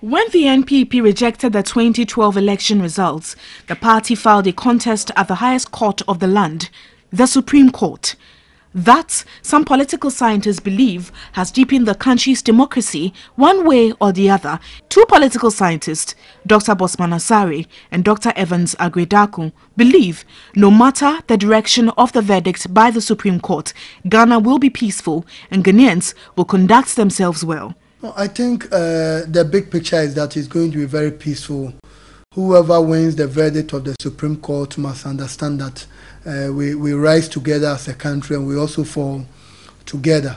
When the NPP rejected the 2012 election results, the party filed a contest at the highest court of the land, the Supreme Court. That, some political scientists believe, has deepened the country's democracy one way or the other. Two political scientists, Dr. Bossman Asare and Dr. Evans Aggrey-Darkoh, believe no matter the direction of the verdict by the Supreme Court, Ghana will be peaceful and Ghanaians will conduct themselves well. I think uh, the big picture is that it's going to be very peaceful. Whoever wins the verdict of the Supreme Court must understand that uh, we, we rise together as a country and we also fall together.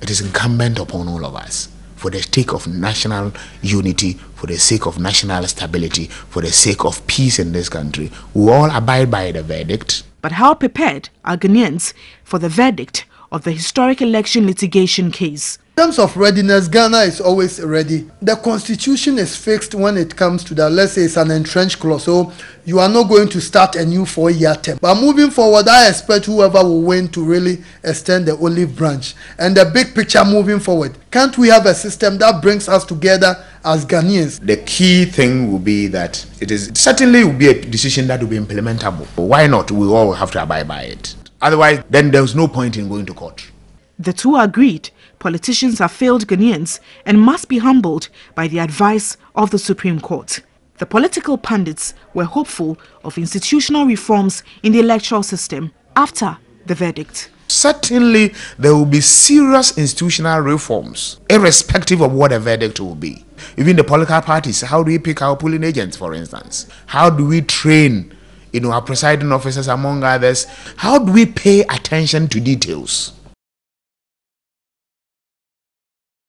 It is incumbent upon all of us, for the sake of national unity, for the sake of national stability, for the sake of peace in this country, we all abide by the verdict. But how prepared are Ghanaians for the verdict of the historic election litigation case? In terms of readiness, Ghana is always ready. The constitution is fixed when it comes to that. Let's say it's an entrenched clause, so you are not going to start a new four-year term. But moving forward, I expect whoever will win to really extend the olive branch and the big picture moving forward. Can't we have a system that brings us together as Ghanaians? The key thing will be that it is certainly will be a decision that will be implementable. Why not? We all have to abide by it. Otherwise, then there's no point in going to court. The two agreed politicians are failed Ghanaians and must be humbled by the advice of the Supreme Court. The political pundits were hopeful of institutional reforms in the electoral system after the verdict. Certainly, there will be serious institutional reforms, irrespective of what the verdict will be. Even the political parties, how do we pick our polling agents, for instance? How do we train you know, our presiding officers, among others? How do we pay attention to details?